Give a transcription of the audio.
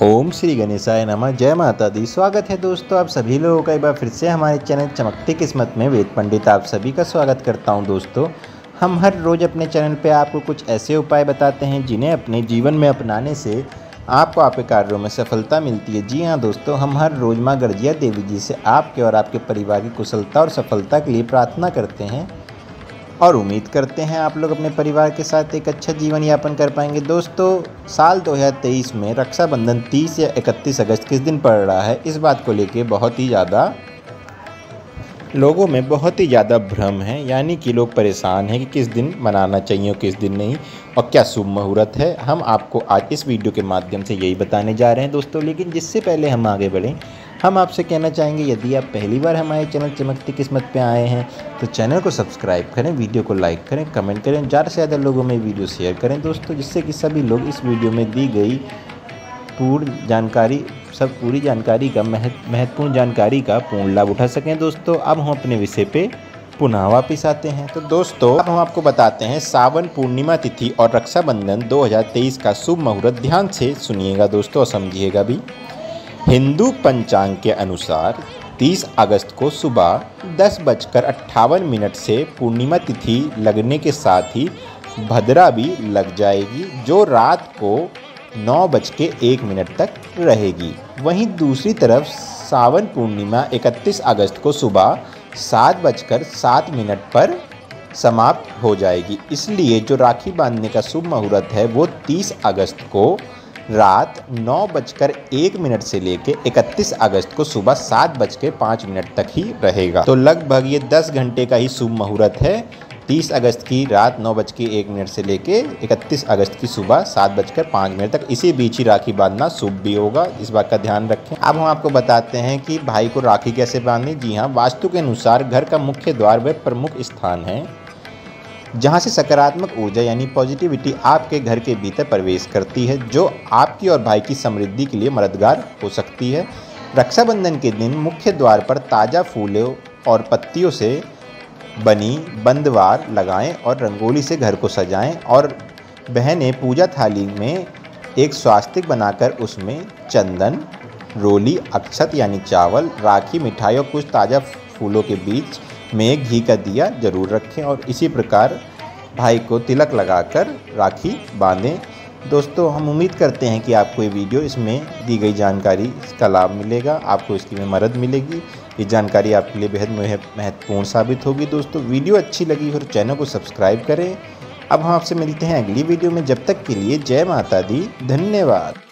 ओम श्री गणेशाय नमः। जय माता दी। स्वागत है दोस्तों आप सभी लोगों का एक बार फिर से हमारे चैनल चमकती किस्मत में। वेद पंडित आप सभी का स्वागत करता हूँ दोस्तों। हम हर रोज़ अपने चैनल पे आपको कुछ ऐसे उपाय बताते हैं जिन्हें अपने जीवन में अपनाने से आपको आपके कार्यों में सफलता मिलती है। जी हाँ दोस्तों, हम हर रोज़ माँ गर्जिया देवी जी से आपके और आपके परिवार की कुशलता और सफलता के लिए प्रार्थना करते हैं। और उम्मीद करते हैं आप लोग अपने परिवार के साथ एक अच्छा जीवन यापन कर पाएँगे। दोस्तों, साल 2023 में रक्षाबंधन 30 या 31 अगस्त किस दिन पड़ रहा है, इस बात को लेके बहुत ही ज़्यादा लोगों में बहुत ही ज़्यादा भ्रम है। यानी कि लोग परेशान हैं कि किस दिन मनाना चाहिए और किस दिन नहीं। और क्या शुभ मुहूर्त है, हम आपको आज इस वीडियो के माध्यम से यही बताने जा रहे हैं दोस्तों। लेकिन जिससे पहले हम आगे बढ़ें हम आपसे कहना चाहेंगे, यदि आप पहली बार हमारे चैनल चमकती किस्मत पे आए हैं तो चैनल को सब्सक्राइब करें, वीडियो को लाइक करें, कमेंट करें, ज़्यादा से ज़्यादा लोगों में वीडियो शेयर करें दोस्तों, जिससे कि सभी लोग इस वीडियो में दी गई पूर्ण जानकारी, सब पूरी जानकारी का महत्वपूर्ण जानकारी का पूर्ण लाभ उठा सकें दोस्तों। अब हम अपने विषय पर पुनः वापिस आते हैं। तो दोस्तों, अब हम आपको बताते हैं सावन पूर्णिमा तिथि और रक्षाबंधन 2023 का शुभ मुहूर्त। ध्यान से सुनिएगा दोस्तों और समझिएगा भी। हिंदू पंचांग के अनुसार 30 अगस्त को सुबह दस बजकर अट्ठावन मिनट से पूर्णिमा तिथि लगने के साथ ही भद्रा भी लग जाएगी, जो रात को नौ बज के एक मिनट तक रहेगी। वहीं दूसरी तरफ़ सावन पूर्णिमा 31 अगस्त को सुबह सात बजकर सात मिनट पर समाप्त हो जाएगी। इसलिए जो राखी बांधने का शुभ मुहूर्त है, वो 30 अगस्त को रात नौ बजकर एक मिनट से लेकर 31 अगस्त को सुबह सात बज के पाँच मिनट तक ही रहेगा। तो लगभग ये 10 घंटे का ही शुभ मुहूर्त है। 30 अगस्त की रात नौ बज के एक मिनट से लेके 31 अगस्त की सुबह सात बजकर पाँच मिनट तक इसी बीच ही राखी बांधना शुभ भी होगा। इस बात का ध्यान रखें। अब हम आपको बताते हैं कि भाई को राखी कैसे बांधनी? जी हाँ वास्तु के अनुसार घर का मुख्य द्वार व प्रमुख स्थान है। जहाँ से सकारात्मक ऊर्जा यानी पॉजिटिविटी आपके घर के भीतर प्रवेश करती है, जो आपकी और भाई की समृद्धि के लिए मददगार हो सकती है। रक्षाबंधन के दिन मुख्य द्वार पर ताज़ा फूलों और पत्तियों से बनी बंदवार लगाएँ और रंगोली से घर को सजाएँ और बहनें पूजा थाली में एक स्वास्तिक बनाकर उसमें चंदन, रोली, अक्षत यानी चावल, राखी, मिठाई और कुछ ताज़ा फूलों के बीच में घी का दिया ज़रूर रखें और इसी प्रकार भाई को तिलक लगाकर राखी बांधें। दोस्तों, हम उम्मीद करते हैं कि आपको ये वीडियो इसमें दी गई जानकारी इसका लाभ मिलेगा, आपको इसकी में मदद मिलेगी। ये जानकारी आपके लिए बेहद महत्वपूर्ण साबित होगी। दोस्तों, वीडियो अच्छी लगी हो तो चैनल को सब्सक्राइब करें। अब हम आपसे मिलते हैं अगली वीडियो में, जब तक के लिए जय माता दी, धन्यवाद।